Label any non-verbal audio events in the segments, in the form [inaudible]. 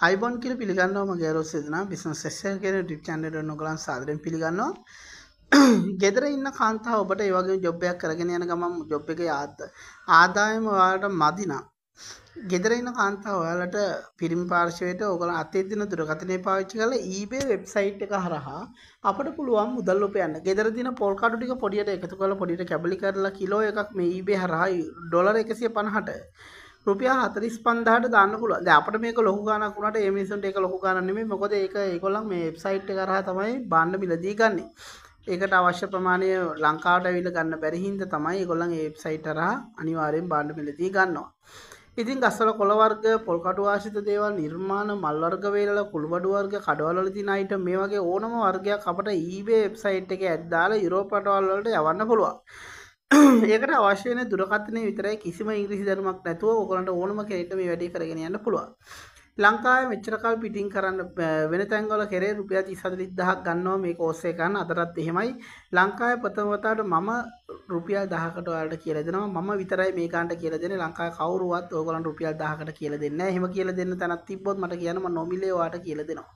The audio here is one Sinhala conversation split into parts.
අයිබොන් කියල පිළිගන්නවම ගෑරෝස් දෙදනා බිස්නස් සෙක්ෂන් කියන ටිප් චැනල් එක නොගලන් සාදරයෙන් පිළිගන්නවා. [clears throat] ගෙදර ඉන්න කාන්තාව ඔබට ඒ වගේ ජොබ් එකක් කරගෙන යන ගමන් ජොබ් එකේ ආත ආදායම ඔයාලට මදිනම් ගෙදර ඉන්න කාන්තාව ඔයාලට පිරිමි පාර්ශවයට ඔයගොල්ලෝ අතේ දින දුරකථනය පාවිච්චි කරලා eBay වෙබ්සයිට් එක හරහා අපිට පුළුවන් මුදල් උපයන්න. ගෙදර දින පොල් කඩු ටික පොඩියට එකතු කරලා පොඩියට කැබලි කරලා කිලෝ එකක් මේ eBay හරහා ඩොලර් 150ට රුපියා හතරිස් පන්දාට දන්න පුල අපට මේක ලොහ ගනක් වුණට එමිසුන්ට එක ලොහ ගන්නෙ මොකද ඒක ඒකොල්ලන් මේ වෙබ්සයිට් කරහ තමයි බන්න මිලදී ගන්නේ ඒකට අවශ්‍ය ප්‍රමාණය ලංකාවට විල ගන්න බැරිහින්ද තමයි ගොල්ලන් ඒබ්සයිටර අනිවාරයෙන් බාණ්ඩ පිලදී ගන්නවා. ඉතින් ගස්සල කොළවර්ග පොල්කඩු ආශිත දේවල් නිර්මාණ මල්වර්ග වේල කුළුබඩුවර්ග කඩවල තින අයිට මේ වගේ ඕනම වර්ගයක් අපට ඊබේ වෙබ්සයිට් එක ඇද්දාලා යුරෝපටවල්වලට යවන්න පුළුවන්. [coughs] ඒකට අවශ්‍ය වෙන දුරකථනය විතරයි කිසිම ඉංග්‍රීසි දැනුමක් නැතුව ඔයගලන්ට ඕනම කෙනෙක්ට මේ වැඩේ කරගෙන යන්න පුළුවන්. ලංකාවේ මෙච්චර කල් පිටින් කරන්න වෙන තැන්වල කෙරේ රුපියල් 30 40000ක් ගන්නවා මේ කෝස් එක ගන්න අදටත් එහෙමයි. ලංකාවේ ප්‍රථම වතාවට මම රුපියල් 1000කට ඔයාලට කියලා දෙනවා. මම විතරයි මේ ගන්නට කියලා දෙන්නේ. ලංකාවේ කවුරුවත් ඔයගලන්ට රුපියල් 1000කට කියලා දෙන්නේ නැහැ. එහෙම කියලා දෙන්න තැනක් තිබ්බොත් මට කියන්න මම නොමිලේ ඔයාලට කියලා දෙනවා.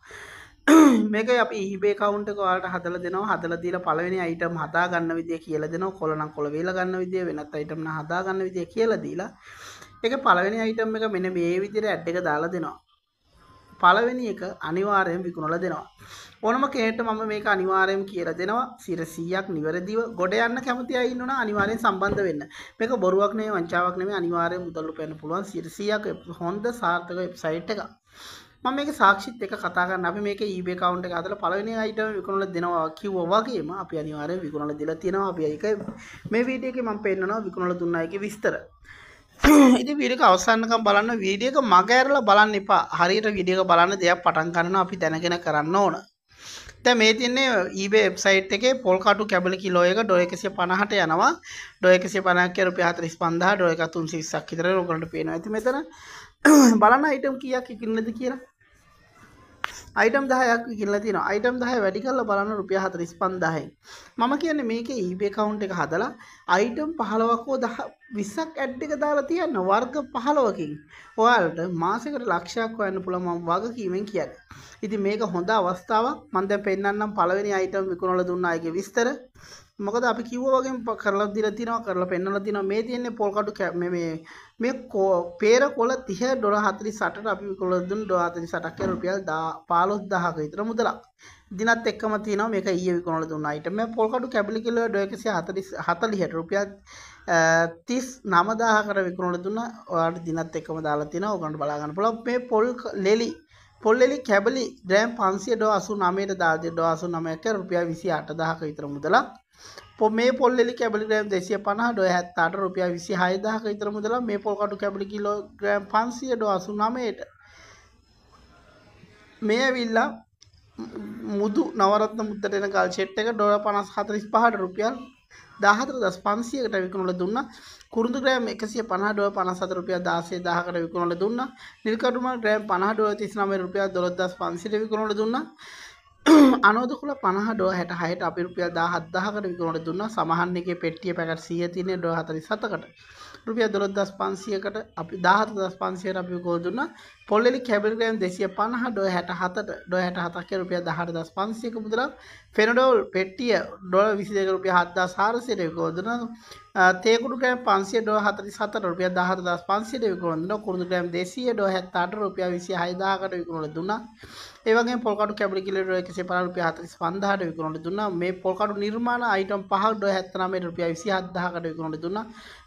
[clears throat] මේක අපි eBay account එක ඔයාලට හදලා දෙනවා. හදලා දීලා පළවෙනි item හදා ගන්න විදිය කියලා දෙනවා. කොළ නම් කොළ වේල ගන්න විදිය වෙනත් item නම් හදා ගන්න විදිය කියලා දීලා ඒක පළවෙනි item එක මෙන්න මේ විදිහට ඇඩ් එක දාලා දෙනවා. පළවෙනි එක අනිවාර්යෙන් විකුණලා දෙනවා. ඕනම කෙනෙක්ට මම මේක අනිවාර්යෙන් කියලා දෙනවා. 100ක් නිවැරදිව ගොඩ යන්න කැමති අය ඉන්නවා අනිවාර්යෙන් සම්බන්ධ වෙන්න. මේක බොරුවක් නෙවෙයි වංචාවක් නෙවෙයි අනිවාර්යෙන් මුදල් උපයන්න පුළුවන් 100ක් හොඳ සාර්ථක වෙබ්සයිට් එකක්. මම මේක සාක්ෂිත් එක කතා කරන්න. අපි මේක eBay account එක අදලා පළවෙනි item විකුණලා දෙනවා කිව්වා වගේම අපි අනිවාර්යෙන් විකුණලා දීලා තියෙනවා. අපි ඒක මේ වීඩියෝ එකේ මම පෙන්නනවා. විකුණලා දුන්නා ඒකේ විස්තර. ඉතින් වීඩියෝ එක අවසන්කම් බලන්න. වීඩියෝ එක මග ඇරලා බලන්න එපා. හරියට වීඩියෝ එක බලන්න දෙයක් පටන් ගන්නවා. අපි දැනගෙන කරන්න ඕන. දැන් මේ තියන්නේ eBay වෙබ්සයිට් එකේ පොල් කටු කැබලි කිලෝ එක ඩොලර් 150ට යනවා. ඩොලර් 150ක් කිය රුපියල් 45000 ඩොලර් 320ක් විතර ඔයගොල්ලන්ට පේනවා. ඉතින් මෙතන බලන්න අයිටම් කීයක් ඉකින්නද කියලා. අයිටම් 10ක් විකිනලා තියෙනවා. අයිටම් 10 වැඩි කරලා බලන්න රුපියල් 45000යි. මම කියන්නේ මේකේ eBay account එක හදලා අයිටම් 15ක් හෝ 20ක් ඇඩ් එක දාලා තියන්න වර්ග 15කින්. ඔයාලට මාසෙකට ලක්ෂයක් හොයන්න පුළුවන් මම වගකීමෙන් කියන්නේ. ඉතින් මේක හොඳ අවස්ථාවක්. මම දැන් පෙන්නන්නම් පළවෙනි අයිටම් විකුණලා දුන්නා ඒකේ විස්තර. මොකද අපි කිව්වා වගේ කරලා දීලා තිනවා කරලා පෙන්නලා තිනවා මේ තියෙන්නේ පොල් කටු මේ මේ මේ පේර කොළ 30 ඩොලර් 48ට අපි විකුණලා දුන්න ඩොලර් 48ක් රුපියල් 15000ක විතර මුදලක්. දිනත් එක්කම තියෙනවා මේක ඊයේ විකුණලා දුන්න අයිටම් මේ පොල් කටු කැබලි කිලෝ ඩොලර් 140ට රුපියල් 39000කට විකුණලා දුන්නා. ඔයාලට දිනත් එක්කම දාලා තිනවා. ඔයගොල්ලන්ට බලා ගන්න පුළුවන් මේ පොල් ලෙලි පොල්ලෙලි කැබලි ග්‍රෑම් 500 ඩොලර් 89ට දාලා ඩොලර් 89ක රුපියල් 28000ක විතර මුදලක්. මේ පොල්ලෙලි කැබලිග්‍රෑම් දෙසිය පනහ ඩොය හැත්තාට රුපිය විසි හයිදාක ඉතර මුදල මේ පොල්කටු කැබලි කිලෝග්‍රෑම් පන්සිය ඩො අසු නමයට මේ විල්ලා මුදු නවරත්න මුද්දට එන ගල් චෙට් එක ඩොල පනස් හතරිස් පහට රුපියල් දාහතර දස් පන්සියකට විකුණල දුන්න. කුරුදු ග්‍රෑම් එකසිය පහ ඩුව පනසත රුපිය දාසේ දාහකට විකුණල දුන්න. නිල්කටුම ග්‍රෑම් පහ ඩුව තිස්නම රුපිය දොළදස් පන්සිට විකුණල දුන්න. [coughs] අනෝදකුල පනහ ඩෝ හැට හයට අපි රුපියල් දා හත්දාහකට විකුණට දුන්න. සමහන් එකේ පෙට්ටිය පැකට සිය තිනේ ඩෝ හතරි සතකට රුපිය දොළොත් දස් පන්සියකට අපි දාහත දස් පන්සියට අපි කෝ දුන්න. පොල්ලෙලි කැබිල්ග්‍රෑම් දෙසිය පනහ ඩොය හැට හතට ඩොය හැට හතක්ක රුපිය දහට දස් පන්සියක මුදලක්. ෆෙනඩෝල් පෙට්ටිය ඩොල විසි දෙක රුපිය හත්දා සාරසයට විකෝදුන තේකුඩු ග්‍රෑම් පන්සිය ඩෝ හතරි සත රුපිය දහට දස් පන්සියට විකුණුන කුරුදු ග්‍රෑම් දෙසිය ඩෝ හැත්තාට රුපිය විසි හයිදාකට විකුණුල දුන්නා. ඒවගේ පොල්කටු කැබලි කිලට එකසේ පර රුපිය හතරිස් පන්දාහට විකුණට දුන්න. මේ පොල්කටු නිර්මාණ අයිටම් පහක් ඩො හැත්තනමේ රුපිය විසි හත්දාහකට විකුණට දුන්න.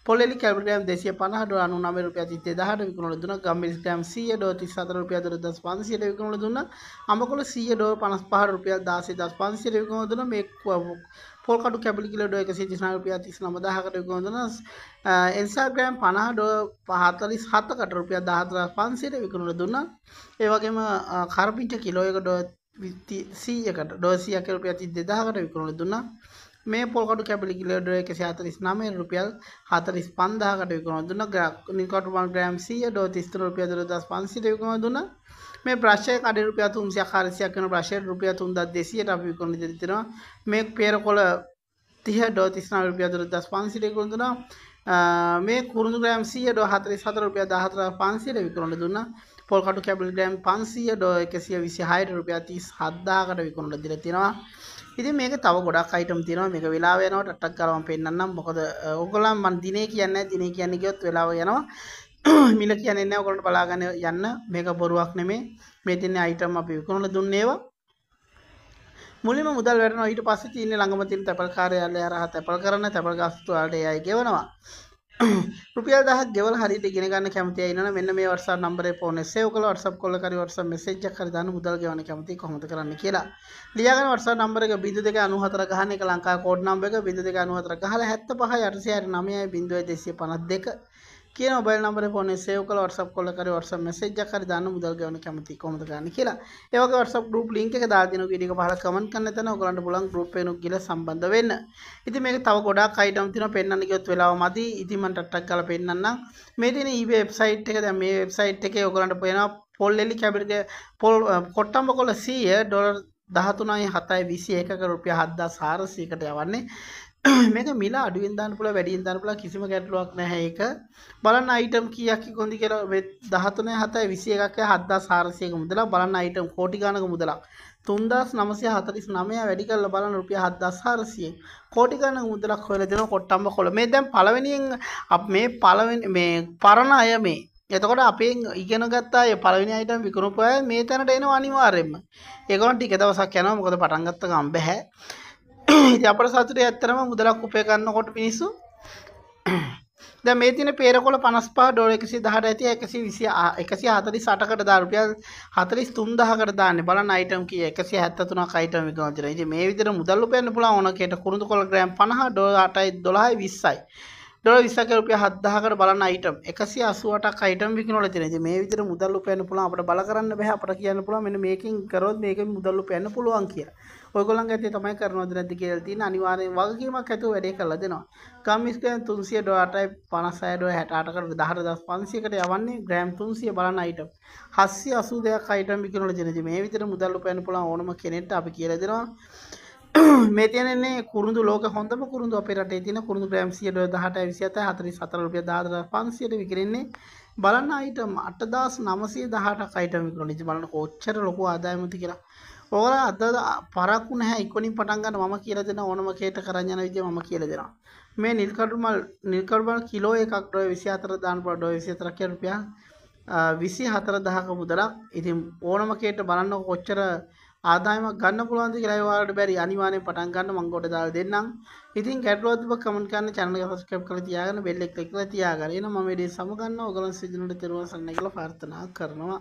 පොලෙලි කැබිග්‍රෑම් දෙසිය පනහ ඩො අනු නම රුපිය තිත්තේ දහට විකුණට දුන්න. ගම්මිස් ග්‍රෑම් සිය ඩෝ තිස් හතර රුපිය දොළදස් පන්සියට විකුණට දුන්න. අමකොල සිය ඩෝ පනස් පහ රුපියල් දාසේ දස් පන්සියට විකුණට දුන්න. මේ පොල්කටු කැබලි කිලෝ ඩෝ එකසිය තිස්නා රුපිය තිස් නමදාහකට විකුණට දුන්න ඉන්ස්ටාග්‍රෑම් පනහ ඩෝ පහතලිස් හතකට රුපිය දහතර පන්සියට විකුණට දුන්න. ඒවගේම කරපිංච කිලෝ එක ඩෝ සීයකට ඩෝසියක රුපිය තිස් දෙදාහකට විකුණට දුන්නා. මේ පොල්කටු කැබලි කිලෝඩර් එකසිය හතලිස් නමය රුපියල් හතලිස් පන්දාහකට විකුණ දුන්න. නිකටුමල් ග්‍රෑම් සිය ඩෝ තිස්තර රුපිය දොළදස් පන්සිට විකුණ දුන්න. මේ ප්‍රශ්ය කඩ රුපිය තුන්සිය කාරසියක් වන ප්‍රශ්ය රුපිය තුන්දත් දෙසියට අපි විකුණ දෙතිනවා මේ පේරකොළ තිහ ඩෝ තිස්නා රුපිය දොළදස් පන්සිට විකුණ දුන්නා මේ කුරුදු ග්‍රෑම් සිය ඩෝ හතලිස් හතර රුපිය දහතර පන්සියට විකුණ දුන්නා පොල් කටු කැබල් ග්‍රෑම් 500 ඩෝ 126 රුපියල් 37000කට විකුණලා දීලා තියෙනවා. ඉතින් මේක තව ගොඩක් අයිටම් තියෙනවා. මේක වෙලාව යනකොට ටට්ටක් කරලා මම පෙන්නන්නම්. මොකද ඕගොල්ලන් මම දිනේ කියන්නේ නැහැ. දිනේ කියන්නේ කිව්වොත් වෙලාව යනවා. [coughs] මිල කියන්නේ නැහැ. ඕගොල්ලන්ට බලාගෙන යන්න. මේක බොරුවක් නෙමෙයි. මේ තියෙන අයිටම් අපි විකුණලා දුන්නේ ඒවා. මුලින්ම මුදල් වැටෙනවා ඊට පස්සේ තියෙන්නේ ළඟම තියෙන තැපල් කාර්යාලය හරහා තැපල් කරන තැපල් ගාස්තු වලට ඒ අය ගෙවනවා. [coughs] රුපියල් 10ක් ගෙවලා හරියට ඉගෙන ගන්න කැමති අය ඉන්නවනම් මෙන්න මේ WhatsApp නම්බරේ ෆෝන් එක සේව් කරලා WhatsApp කෝල් කරි WhatsApp මැසේජ් එකක් හරි දාන්න මුදල් ගෙවන්න කැමති කොහොමද කරන්න කියලා. ලියාගෙන WhatsApp නම්බර එක 0294 ගහන එක ලංකා කෝඩ් නම්බර එක 0294 ගහලා 75 869 0252 කියන මොබයිල් නම්බරේ ෆෝන් එක සේව් කරලා WhatsApp කෝල් කරි WhatsApp මැසේජ් එකක් හරි දාන්න මුදල් ගෙවන්න කැමති කොහොමද කරන්න කියලා. ඒ වගේ WhatsApp group link එක දාලා දෙනවා වීඩියෝ එක පහල කමෙන්ට් කරන්න එතන ඔයගලන්ට පුළුවන් group එකෙනුත් ගිහලා සම්බන්ධ වෙන්න. ඉතින් මේක තව ගොඩාක් item තියෙනවා පෙන්වන්න ගියොත් වෙලාව මදි. ඉතින් මම ටට්ටක් කරලා පෙන්නන්නම්. මේ තියෙන eBay website එක දැන් මේ website එකේ ඔයගලන්ට පේනවා පොල් එලි කැබිනට් පොල් කොට්ටම්බ කොළ 100 ඩොලර් 13යි 7යි 21ක රුපියල් 7400කට යවන්නේ. [clears throat] මේක මිල අඩුවෙන් දාන්න පුළුවන් වැඩියෙන් දාන්න පුළුවන් කිසිම ගැටලුවක් නැහැ ඒක. බලන්න අයිටම් කීයක් කොන්දි කියලා මේ 13 7 21ක 7400ක මුදලක්. බලන්න අයිටම් කෝටි ගණනක මුදලක්. 3949 වැඩි කරලා බලන්න රුපියල් 7400 කෝටි ගණනක මුදලක් හොයලා දෙනවා කොට්ටම්බ කොළ. මේ දැන් පළවෙනියෙන් අප මේ පළවෙනි මේ පරණ අය මේ. එතකොට අපෙන් ඉගෙන ගත්ත අය පළවෙනි අයිටම් විකුණපු අය මේ තැනට එනවා අනිවාර්යෙන්ම. ඒගොල්ලෝ ටික දවසක් යනවා. මොකද පටන් ගත්ත ගමන් බෑ ඉතින් අපට සතුටේ ඇත්තරම මුදලක් උපය ගන්නකොට මිනිස්සු [clears throat] දැන් මේ තියෙන පේරකොළ 55 ඩොලර් 118 ඇති 120 148කට දා රුපියල් 43000කට දාන්නේ බලන්න අයිටම් කීය 173ක් අයිටම් විකුණන තියෙනවා. ඉතින් මේ විදිහට මුදල් උපයන්න පුළුවන් ඕන කේට කුරුඳු කොළ ග්‍රෑම් 50 ඩොලර් 8යි 12යි 20යි. ඩොලර් 20ක රුපියල් 7000කට බලන්න අයිටම් 188ක් අයිටම් විකුණලා තියෙනවා. ඉතින් මේ විදිහට මුදල් උපයන්න පුළුවන් අපිට බල කරන්න බෑ අපිට කියන්න පුළුවන් මෙන්න මේකෙන් කරොත් මේකෙන් මුදල් උපයන්න පුළුවන් කියලා. ඔයගොල්ලන්ගේ ඇත්තේ තමයි කරනවද නැද්ද කියලා තියෙන අනිවාර්යෙන් වගකීමක් ඇතුව වැඩේ කරලා දෙනවා. කම්මිස්කෙන් 300 ඩොලර්ටයි 56 ඩොලර් 68කට 18500කට යවන්නේ ග්‍රෑම් 300 බලන්න අයිටම්. 782ක් අයිටම් විකුණලා තියෙනවා. මේ විදිහට මුදල් උපයන්න පුළුවන් ඕනම කෙනෙක්ට අපි කියලා දෙනවා. [coughs] මේ තියෙන්නේ කුරුඳු ලෝක හොඳම කුරුඳු අපේ රටේ තියෙන කුරුඳු ග්‍රෑම් 100 ඩොලර් 18යි 27යි 44 රුපියල් 14500ට විකිරෙන්නේ. බලන්න අයිටම් 8918ක් අයිටම් විකුණන. ඉතින් බලන්න කොච්චර ලොකු ආදායමද කියලා. ඕගොල්ලෝ අද පරක්කු නැහැ ඉක්මනින් පටන් ගන්න මම කියලා දෙන ඕනම කේට කරන් යන විදිය මම කියලා දෙනවා. මේ නිල් කඩු මල් නිල් කඩු මල් කිලෝ එකක් ඩොලර් 24 දාන්න පුළුවන් ඩොලර් 24 කියන රුපියල් 24000ක මුදලක්. ඉතින් ඕනම කේට බලන්න කොච්චර ආදායමක් ගන්න පුළුවන්ද කියලා ඒ වලට බැරි අනිවාර්යෙන් පටන් ගන්න මම කොට දාලා දෙන්නම්. ඉතින් ගැටලුවක් තිබ්බ කමෙන්ට් කරන්න channel එක subscribe කරලා තියාගන්න bell එක click කරලා තියාගන්න. එහෙනම් මම මේ දේ සමගන්න ඕගලන් සිදිනුට තෙරුවන් සරණයි කියලා ප්‍රාර්ථනා කරනවා.